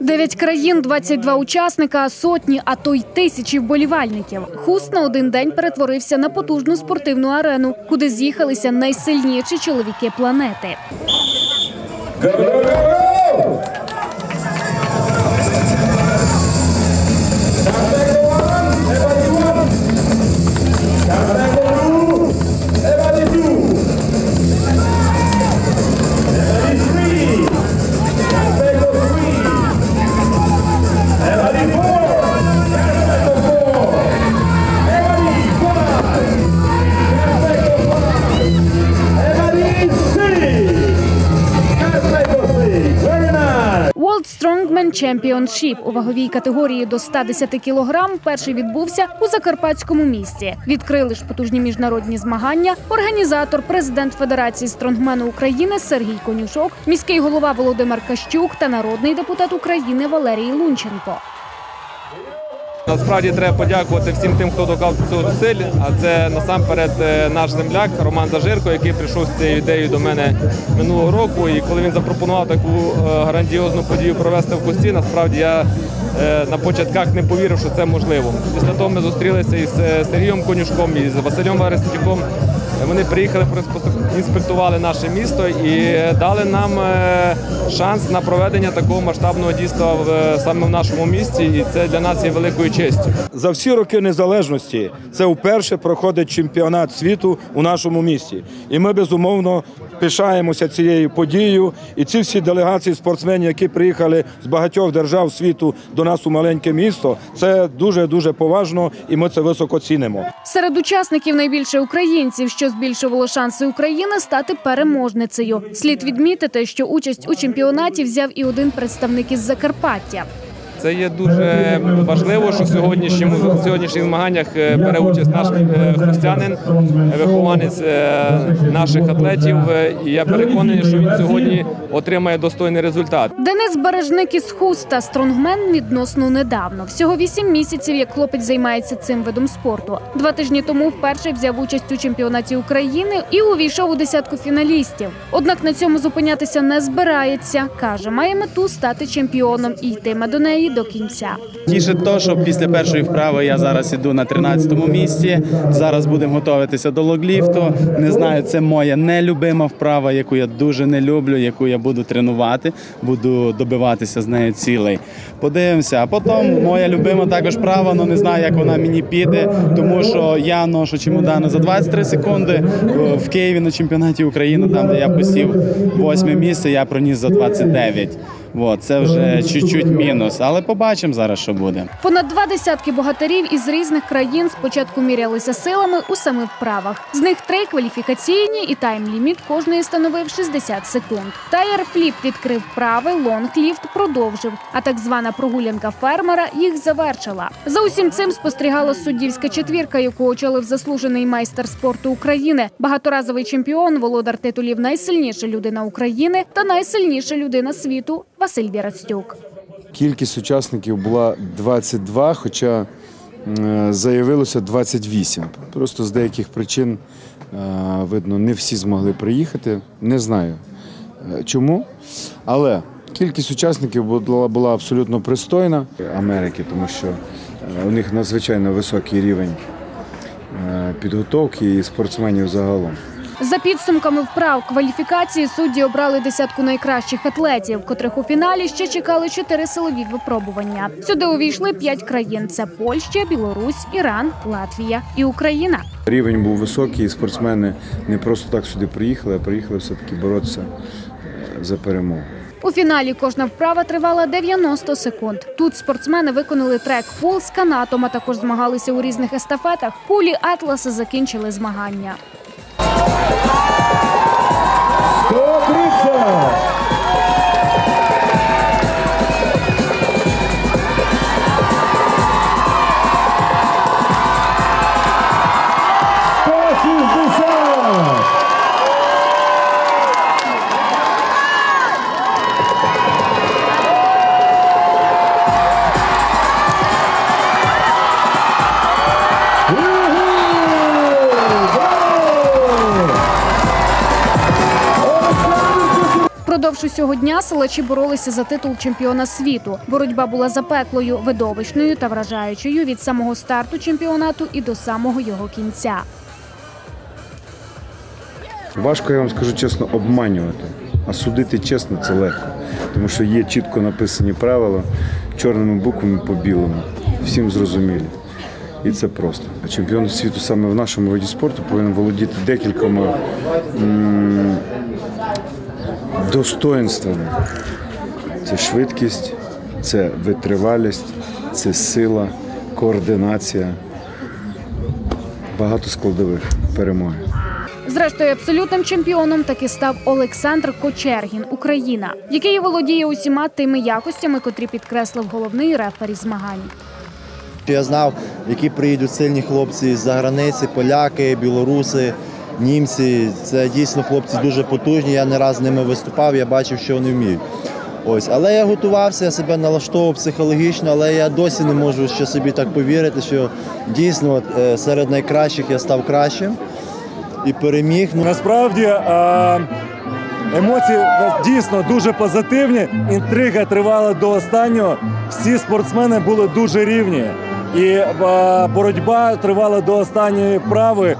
Дев'ять країн, 22 учасника, сотні, а то й тисячі вболівальників. Хуст на один день перетворився на потужну спортивну арену, куди з'їхалися найсильніші чоловіки планети. Championship у ваговій категорії до 110 кілограм перший відбувся у закарпатському місті. Відкрили ж потужні міжнародні змагання. Організатор, президент Федерації стронгмену України Сергій Конюшок, міський голова Володимир Кащук та народний депутат України Валерій Лунченко. Насправді треба подякувати всім тим, хто доклав цього зусиль. А це насамперед е, наш земляк Роман Зажирко, який прийшов з цією ідеєю до мене минулого року. І коли він запропонував таку е, грандіозну подію провести в Кості, насправді я е, на початках не повірив, що це можливо. Після того ми зустрілися із Сергієм Конюшком і з Василем Вареситюком. Вони приїхали, інспектували наше місто і дали нам е, шанс на проведення такого масштабного дійства е, саме в нашому місті. І це для нас є великою честю. За всі роки незалежності це вперше проходить чемпіонат світу у нашому місті. І ми безумовно пишаємося цією подією. І ці всі делегації спортсменів, які приїхали з багатьох держав світу до нас у маленьке місто, це дуже дуже поважно, і ми це високо цінимо. Серед учасників найбільше українців, що збільшувало шанси України стати переможницею. Слід відмітити, що участь у чемпіонаті взяв і один представник із Закарпаття. Це є дуже важливо, що в сьогоднішньому в сьогоднішніх змаганнях е, бере участь наш е, християнин, вихованець е, наших атлетів. І я переконаний, що він сьогодні отримає достойний результат. Денис Бережник із Хуста стронгмен відносно недавно. Всього вісім місяців, як хлопець займається цим видом спорту. Два тижні тому вперше взяв участь у чемпіонаті України і увійшов у десятку фіналістів. Однак на цьому зупинятися не збирається. каже, має мету стати чемпіоном і йтиме до неї до кінця. Тішить то, що після першої вправи я зараз іду на 13-му місці. Зараз будемо готуватися до логліфту. Не знаю, це моя нелюбима вправа, яку я дуже не люблю, яку я буду тренувати, буду добиватися з нею цілей. Подивимося. А потім моя любима також вправа, але не знаю, як вона мені піде, тому що я ношу чемодани за 23 секунди в Києві на чемпіонаті України, там де я посів восьме місце, я проніс за 29. От, це вже чуть-чуть мінус, але побачимо зараз, що буде. Понад два десятки богатирів із різних країн спочатку мірялися силами у семи вправах. З них три кваліфікаційні і тайм-ліміт кожної становив 60 секунд. Tire flip відкрив вправи, log lift продовжив, а так звана прогулянка фермера їх завершила. За усім цим спостерігала суддівська четвірка, яку очолив заслужений майстер спорту України, багаторазовий чемпіон, володар титулів найсильніша людина України та найсильніша людина світу Василь Вірастюк. Кількість учасників була 22, хоча е, заявилося 28. Просто з деяких причин, е, видно, не всі змогли приїхати. Не знаю е, чому. Але кількість учасників була, абсолютно пристойна Америки, тому що у них надзвичайно високий рівень підготовки і спортсменів загалом. За підсумками вправ кваліфікації судді обрали десятку найкращих атлетів, котрих у фіналі ще чекали чотири силові випробування. Сюди увійшли п'ять країн: це Польща, Білорусь, Іран, Латвія і Україна. Рівень був високий, і спортсмени не просто так сюди приїхали, а приїхали все-таки боротися е, за перемогу. У фіналі кожна вправа тривала 90 секунд. Тут спортсмени виконали трек пул з канатом, а також змагалися у різних естафетах. Кулі Атласа закінчили змагання. Bye. Упродовж усього дня силачі боролися за титул чемпіона світу. Боротьба була запеклою, видовищною та вражаючою від самого старту чемпіонату і до самого його кінця. Важко, я вам скажу чесно, обманювати. А судити чесно це легко. Тому що є чітко написані правила чорними буквами по білому. Всім зрозумілі. І це просто. Чемпіон світу саме в нашому виді спорту повинен володіти декількома достоинствами. Це швидкість, це витривалість, це сила, координація. Багато складових перемоги. Зрештою, абсолютним чемпіоном таки став Олександр Кочергін, Україна, який володіє усіма тими якостями, котрі підкреслив головний рефері змагань. Я знав, які приїдуть сильні хлопці з-за границі, поляки, білоруси, німці. Це дійсно хлопці дуже потужні. Я не раз з ними виступав, я бачив, що вони вміють. Ось, але я готувався, я себе налаштовував психологічно, але я досі не можу ще собі так повірити, що дійсно е, серед найкращих я став кращим і переміг. Ну, Насправді е, емоції дійсно дуже позитивні. Інтрига тривала до останнього. Всі спортсмени були дуже рівні. І е, боротьба тривала до останньої вправи.